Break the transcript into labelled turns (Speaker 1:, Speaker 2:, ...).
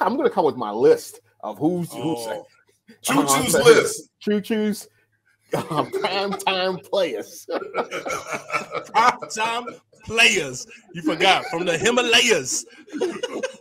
Speaker 1: I'm gonna come with my list of who's who's
Speaker 2: Oh. Choo Choo's um, list.
Speaker 1: Choo choo's um, prime time players.
Speaker 3: Prime time players. You forgot from the Himalayas.